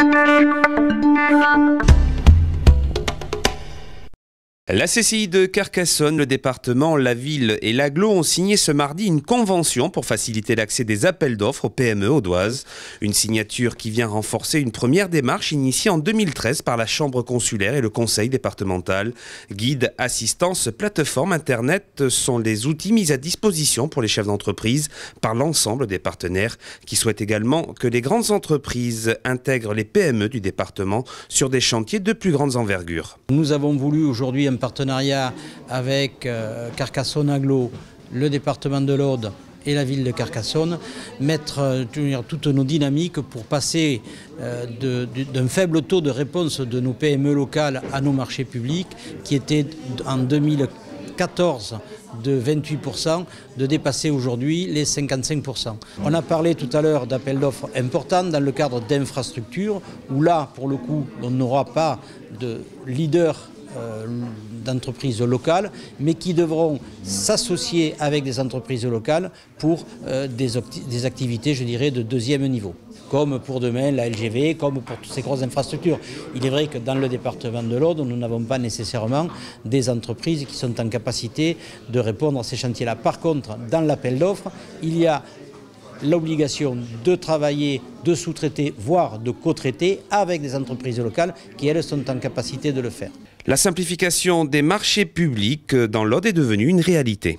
Thank you. La CCI de Carcassonne, le département, la ville et l'aglo ont signé ce mardi une convention pour faciliter l'accès des appels d'offres aux PME audoises. Une signature qui vient renforcer une première démarche initiée en 2013 par la Chambre consulaire et le Conseil départemental. Guide, assistance, plateforme Internet sont les outils mis à disposition pour les chefs d'entreprise par l'ensemble des partenaires qui souhaitent également que les grandes entreprises intègrent les PME du département sur des chantiers de plus grande envergure. Nous avons voulu aujourd'hui partenariat avec euh, Carcassonne Aglo, le département de l'Aude et la ville de Carcassonne, mettre euh, toutes nos dynamiques pour passer euh, d'un faible taux de réponse de nos PME locales à nos marchés publics qui était en 2014 de 28%, de dépasser aujourd'hui les 55%. On a parlé tout à l'heure d'appels d'offres importants dans le cadre d'infrastructures, où là, pour le coup, on n'aura pas de leader d'entreprises locales, mais qui devront s'associer avec des entreprises locales pour euh, des, activités, je dirais, de deuxième niveau comme pour demain la LGV, comme pour toutes ces grosses infrastructures. Il est vrai que dans le département de l'Aude, nous n'avons pas nécessairement des entreprises qui sont en capacité de répondre à ces chantiers-là. Par contre, dans l'appel d'offres, il y a l'obligation de travailler, de sous-traiter, voire de co-traiter avec des entreprises locales qui, elles, sont en capacité de le faire. La simplification des marchés publics dans l'Aude est devenue une réalité.